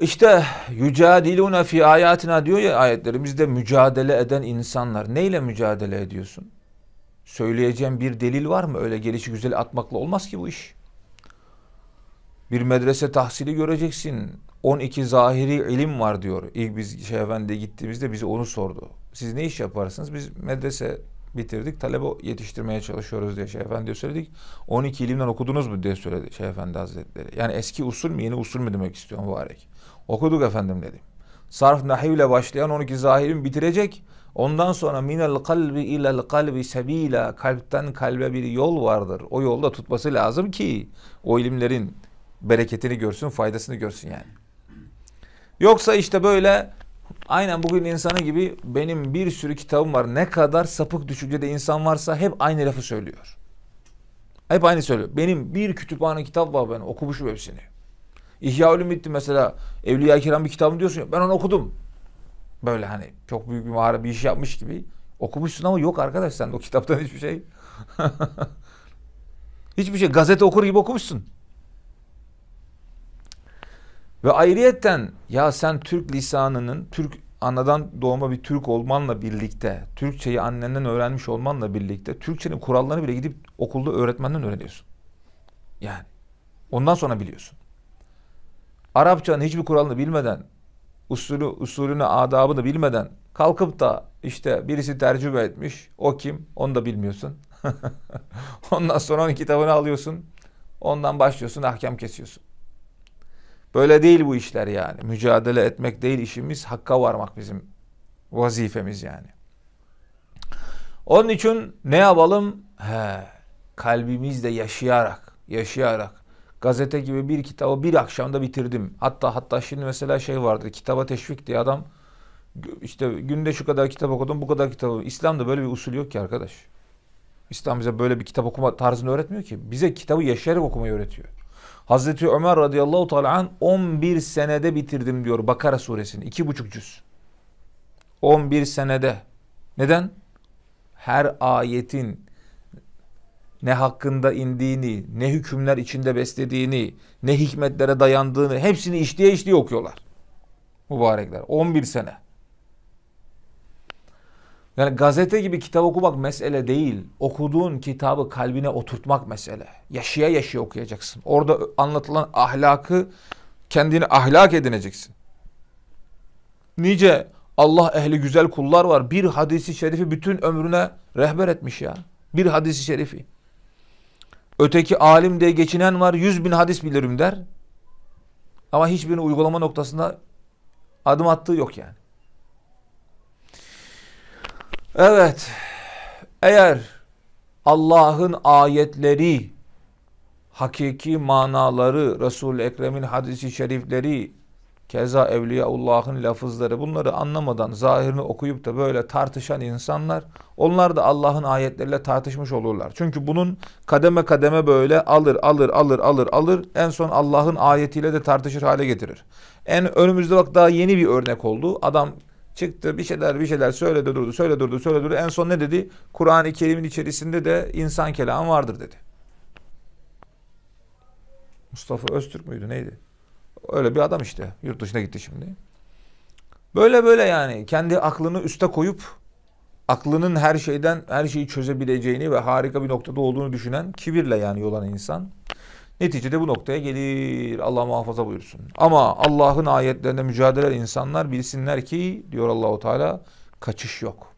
İşte yücadiluna fi ayatina diyor ya ayetlerimizde mücadele eden insanlar. Neyle mücadele ediyorsun? Söyleyeceğim bir delil var mı? Öyle gelişi güzel atmakla olmaz ki bu iş. Bir medrese tahsili göreceksin. 12 zahiri ilim var diyor. İlk biz Şeyh Efendi'ye gittiğimizde bize onu sordu. Siz ne iş yaparsınız? Biz medrese bitirdik. Talebe yetiştirmeye çalışıyoruz diye Şeyh Efendi'ye söyledik. 12 ilimden okudunuz mu diye söyledi Şeyh Efendi Hazretleri. Yani eski usul mü yeni usul mü demek istiyor mübarek. Okuduk efendim dedim. Sarf nahivle başlayan 12 zahirin bitirecek. Ondan sonra minel kalbi ilel kalbi sebila kalpten kalbe bir yol vardır. O yolda tutması lazım ki o ilimlerin bereketini görsün, faydasını görsün yani. Yoksa işte böyle aynen bugün insanı gibi benim bir sürü kitabım var. Ne kadar sapık düşüncede insan varsa hep aynı lafı söylüyor. Hep aynı söylüyor. Benim bir kütüphane kitap var ben okumuşum hepsini. İhya Ulumuddin mesela Evliya Kiram bir kitabı diyorsun ya ben onu okudum. Böyle hani çok büyük bir mağara bir iş yapmış gibi okumuşsun ama yok arkadaş sen o kitaptan hiçbir şey. hiçbir şey gazete okur gibi okumuşsun. Ve ayrıyetten ya sen Türk lisanının Türk anadan doğma bir Türk olmanla birlikte, Türkçeyi annenden öğrenmiş olmanla birlikte Türkçenin kurallarını bile gidip okulda öğretmenden öğreniyorsun. Yani ondan sonra biliyorsun. Arapçanın hiçbir kuralını bilmeden, usulü, usulünü, adabını bilmeden kalkıp da işte birisi tercüme etmiş. O kim? Onu da bilmiyorsun. Ondan sonra onun kitabını alıyorsun. Ondan başlıyorsun, ahkam kesiyorsun. Böyle değil bu işler yani. Mücadele etmek değil işimiz, hakka varmak bizim vazifemiz yani. Onun için ne yapalım? He, kalbimizde yaşayarak, yaşayarak gazete gibi bir kitabı bir akşamda bitirdim. Hatta hatta şimdi mesela şey vardır. Kitaba teşvik diye adam işte günde şu kadar kitap okudum, bu kadar kitap. İslam'da böyle bir usul yok ki arkadaş. İslam bize böyle bir kitap okuma tarzını öğretmiyor ki. Bize kitabı yaşayarak okumayı öğretiyor. Hazreti Ömer radıyallahu teala an 11 senede bitirdim diyor Bakara suresini. iki buçuk cüz. 11 senede. Neden? Her ayetin ne hakkında indiğini, ne hükümler içinde beslediğini, ne hikmetlere dayandığını hepsini işliye işliye okuyorlar. Mübarekler. 11 sene. Yani gazete gibi kitap okumak mesele değil. Okuduğun kitabı kalbine oturtmak mesele. Yaşaya yaşaya okuyacaksın. Orada anlatılan ahlakı kendini ahlak edineceksin. Nice Allah ehli güzel kullar var. Bir hadisi şerifi bütün ömrüne rehber etmiş ya. Bir hadisi şerifi. Öteki alim diye geçinen var. Yüz bin hadis bilirim der. Ama hiçbirini uygulama noktasında adım attığı yok yani. Evet. Eğer Allah'ın ayetleri, hakiki manaları, Resul-i Ekrem'in hadisi şerifleri, keza Evliyaullah'ın lafızları bunları anlamadan zahirini okuyup da böyle tartışan insanlar onlar da Allah'ın ayetleriyle tartışmış olurlar. Çünkü bunun kademe kademe böyle alır alır alır alır alır en son Allah'ın ayetiyle de tartışır hale getirir. En önümüzde bak daha yeni bir örnek oldu. Adam Çıktı bir şeyler bir şeyler söyledi durdu, söyledi durdu, söyledi durdu. En son ne dedi? Kur'an-ı Kerim'in içerisinde de insan kelamı vardır dedi. Mustafa Öztürk müydü neydi? Öyle bir adam işte. Yurt dışına gitti şimdi. Böyle böyle yani kendi aklını üste koyup aklının her şeyden her şeyi çözebileceğini ve harika bir noktada olduğunu düşünen kibirle yani yolan insan. Neticede bu noktaya gelir. Allah muhafaza buyursun. Ama Allah'ın ayetlerinde mücadele insanlar bilsinler ki diyor Allahu Teala kaçış yok.